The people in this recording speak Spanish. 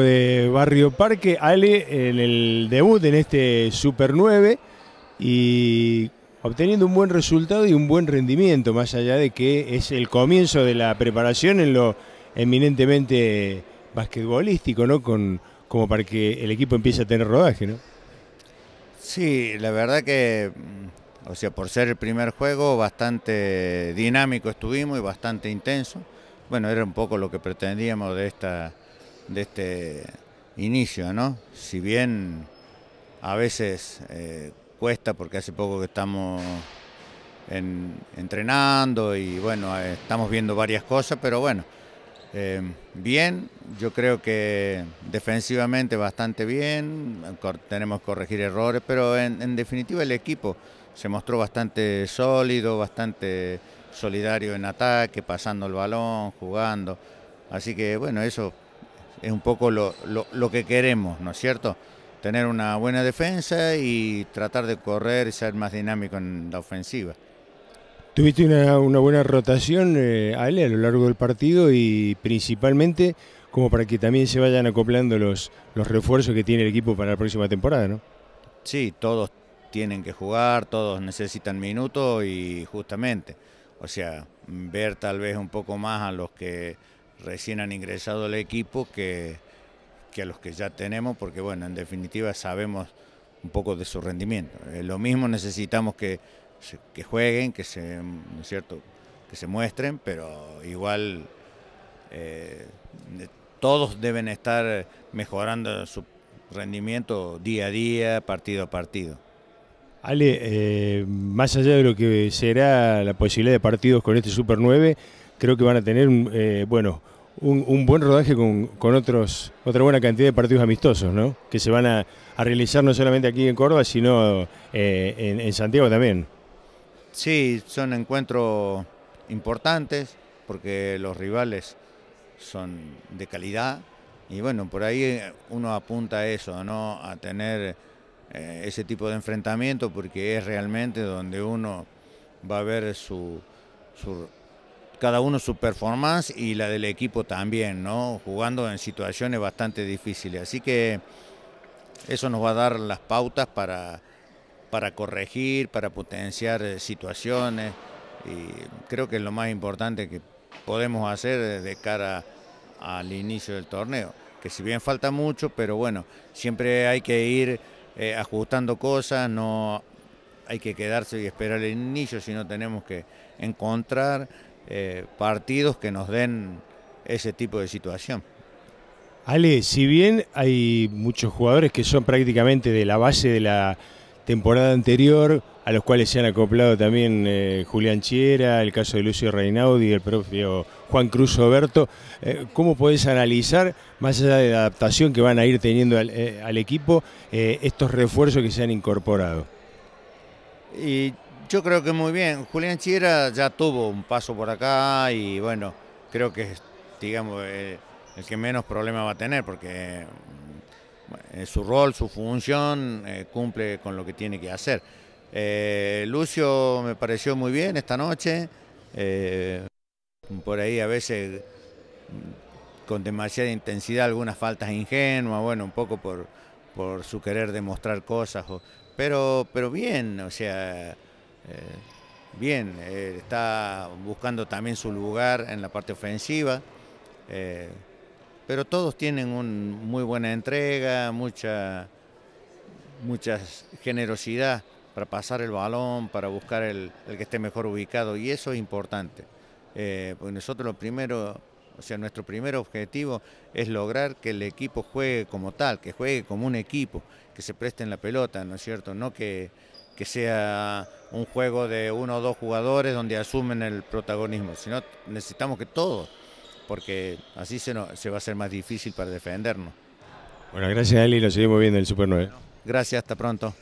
de Barrio Parque, Ale, en el debut en este Super 9 y obteniendo un buen resultado y un buen rendimiento, más allá de que es el comienzo de la preparación en lo eminentemente basquetbolístico, ¿no? Con, como para que el equipo empiece a tener rodaje, ¿no? Sí, la verdad que, mm, o sea, por ser el primer juego, bastante dinámico estuvimos y bastante intenso. Bueno, era un poco lo que pretendíamos de esta de este inicio, ¿no? Si bien a veces eh, cuesta porque hace poco que estamos entrenando y bueno, eh, estamos viendo varias cosas, pero bueno, eh, bien, yo creo que defensivamente bastante bien, tenemos que corregir errores, pero en definitiva el equipo se mostró bastante sólido, bastante solidario en ataque, pasando el balón, jugando. Así que bueno, eso es un poco lo, que queremos, ¿no es cierto? Tener una buena defensa y tratar de correr y ser más dinámico en la ofensiva. Tuviste una, buena rotación, eh, Ale, a lo largo del partido y principalmente como para que también se vayan acoplando los, los refuerzos que tiene el equipo para la próxima temporada, ¿no? Sí, todos tienen que jugar, todos necesitan minutos y justamente, o sea, ver tal vez un poco más a los que recién han ingresado al equipo que, a los que ya tenemos, porque bueno, en definitiva sabemos un poco de su rendimiento. Eh, lo mismo necesitamos que, que jueguen, que se, cierto? que se muestren, pero igual eh, todos deben estar mejorando su rendimiento día a día, partido a partido. Ale, eh, más allá de lo que será la posibilidad de partidos con este Super 9, creo que van a tener, bueno, un, buen rodaje con, otros, otra buena cantidad de partidos amistosos, ¿no? Que se van a, realizar no solamente aquí en Córdoba, sino eh, en, Santiago también. Sí, son encuentros importantes porque los rivales son de calidad y bueno, por ahí uno apunta a eso, ¿no? A tener eh, ese tipo de enfrentamiento porque es realmente donde uno va a ver su cada uno su performance y la del equipo también, ¿no? Jugando en situaciones bastante difíciles. Así que eso nos va a dar las pautas para, para corregir, para potenciar eh, situaciones y creo que es lo más importante que podemos hacer de cara al inicio del torneo, que si bien falta mucho, pero bueno, siempre hay que ir eh, ajustando cosas, no hay que quedarse y esperar el inicio, sino tenemos que encontrar eh, partidos que nos den ese tipo de situación. Ale, si bien hay muchos jugadores que son prácticamente de la base de la temporada anterior, a los cuales se han acoplado también eh, Julián Chiera, el caso de Lucio Reinaudi, el propio Juan Cruz Oberto, eh, ¿cómo podés analizar, más allá de la adaptación que van a ir teniendo al, al equipo, estos refuerzos que se han incorporado? Y yo creo que muy bien. Julián Chiera ya tuvo un paso por acá y bueno, creo que es, digamos, eh, el que menos problema va a tener porque mm, su rol, su función eh, cumple con lo que tiene que hacer. Eh, Lucio me pareció muy bien esta noche. por ahí a veces mm, con demasiada intensidad, algunas faltas ingenuas, bueno, un poco por, por su querer demostrar cosas, pero, pero bien, o sea, bien, eh, está buscando también su lugar en la parte ofensiva, eh, pero todos tienen una muy buena entrega, mucha, mucha generosidad para pasar el balón, para buscar el, que esté mejor ubicado y eso es importante. porque nosotros lo primero, o sea, nuestro primer objetivo es lograr que el equipo juegue como tal, que juegue como un equipo, que se preste en la pelota, ¿no es cierto? No que que sea un juego de uno o dos jugadores donde asumen el protagonismo, sino necesitamos que todos, porque así se, se va a ser más difícil para defendernos. Bueno, gracias y lo seguimos viendo en el Super 9. Gracias, hasta pronto.